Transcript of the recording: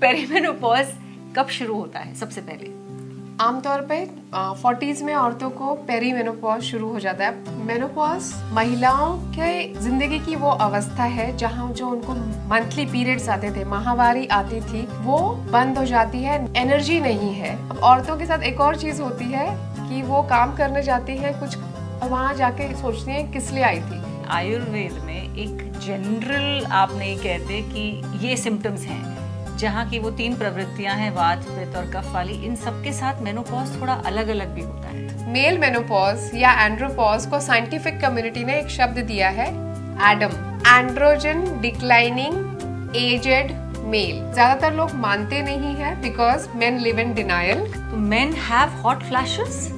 Perimenopause कब शुरू होता है सबसे पहले? आमतौर पे फोर्टीज में औरतों को पेरी मेनोपॉज शुरू हो जाता है। मेनोपॉज महिलाओं के ज़िंदगी की वो अवस्था है जहाँ जो उनको मंथली पीरियड्स आते थे माहवारी आती थी वो बंद हो जाती है एनर्जी नहीं है। अब औरतों के साथ एक और चीज़ होती है कि वो काम करने जाती है कुछ वहाँ जाके सोचती है किस लिए आई थी। आयुर्वेद में एक जनरल आप नहीं कहते कि ये सिम्टम्स हैं। जहाँ की वो तीन प्रवृत्तियाँ हैं वात पित्त और कफ वाली इन सबके साथ मेनोपॉज थोड़ा अलग अलग भी होता है। मेल मेनोपॉज या एंड्रोपॉज को साइंटिफिक कम्युनिटी ने एक शब्द दिया है ADAM androgen declining aged male ज़्यादातर लोग मानते नहीं है because men live in denial men have hot flashes